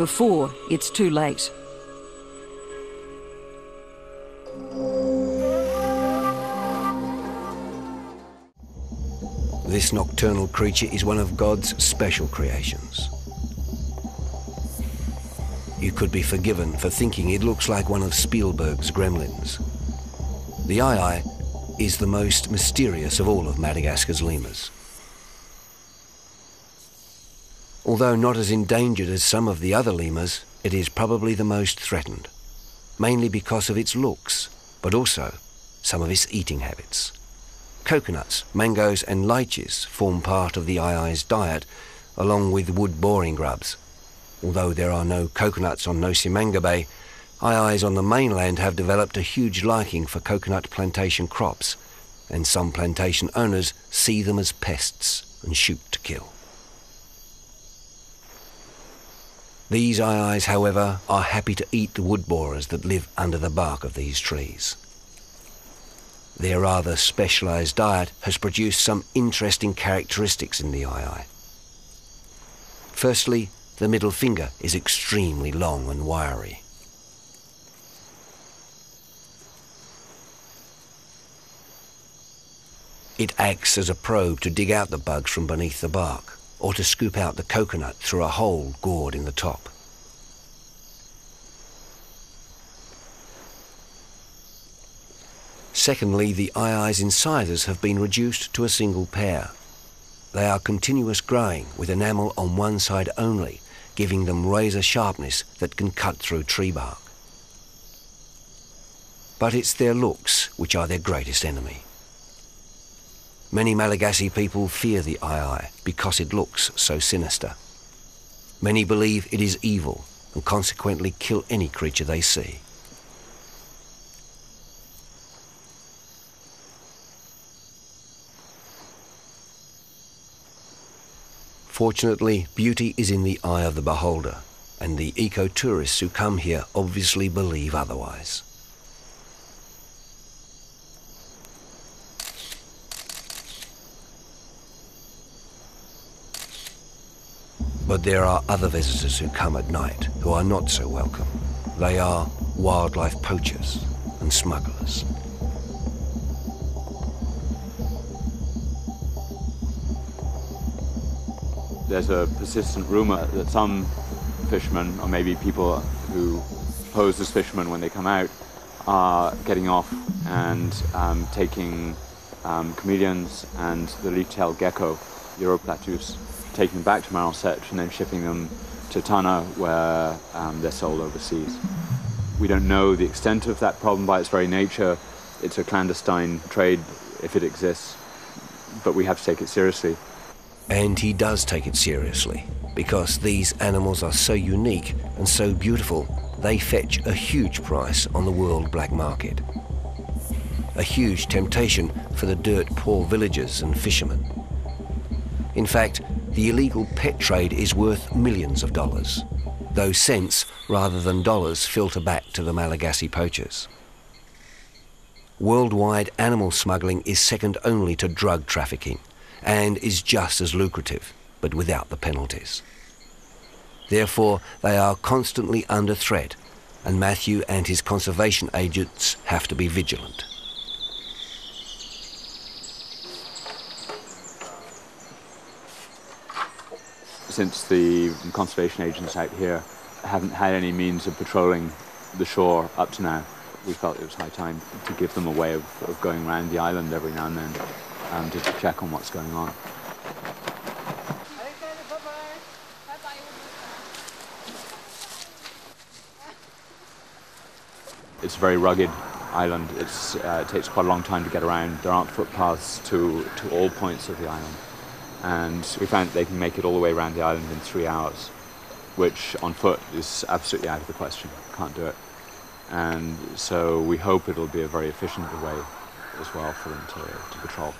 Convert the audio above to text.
before it's too late. This nocturnal creature is one of God's special creations. You could be forgiven for thinking it looks like one of Spielberg's gremlins. The aye is the most mysterious of all of Madagascar's lemurs. Although not as endangered as some of the other lemurs, it is probably the most threatened, mainly because of its looks, but also some of its eating habits. Coconuts, mangoes and lychees form part of the aye-aye's diet, along with wood boring grubs. Although there are no coconuts on Nosy Mangabe, aye-ayes on the mainland have developed a huge liking for coconut plantation crops, and some plantation owners see them as pests and shoot to kill. These aye's, however, are happy to eat the wood borers that live under the bark of these trees. Their rather specialised diet has produced some interesting characteristics in the aye. Firstly, the middle finger is extremely long and wiry. It acts as a probe to dig out the bugs from beneath the bark, or to scoop out the coconut through a hole gored in the top. Secondly, the aye's incisors have been reduced to a single pair. They are continuous growing with enamel on one side only, giving them razor sharpness that can cut through tree bark. But it's their looks which are their greatest enemy. Many Malagasy people fear the aye because it looks so sinister. Many believe it is evil and consequently kill any creature they see. Fortunately, beauty is in the eye of the beholder, and the eco-tourists who come here obviously believe otherwise. But there are other visitors who come at night who are not so welcome. They are wildlife poachers and smugglers. there's a persistent rumor that some fishermen, or maybe people who pose as fishermen when they come out, are getting off and um, taking um, chameleons and the leaf-tailed gecko, Uroplatus, taking them back to Maroantsetra and then shipping them to Tana where um, they're sold overseas. We don't know the extent of that problem by its very nature. It's a clandestine trade if it exists, but we have to take it seriously. And he does take it seriously, because these animals are so unique and so beautiful, they fetch a huge price on the world black market. A huge temptation for the dirt poor villagers and fishermen. In fact, the illegal pet trade is worth millions of dollars, though cents rather than dollars filter back to the Malagasy poachers. Worldwide animal smuggling is second only to drug trafficking and is just as lucrative, but without the penalties. Therefore, they are constantly under threat, and Matthew and his conservation agents have to be vigilant. Since the conservation agents out here haven't had any means of patrolling the shore up to now, we felt it was high time to give them a way of, of going around the island every now and then um, to check on what's going on. It's a very rugged island. Uh, it takes quite a long time to get around. There aren't footpaths to, to all points of the island. And we found they can make it all the way around the island in three hours, which on foot is absolutely out of the question. Can't do it. And so we hope it'll be a very efficient way as well for them to, to patrol.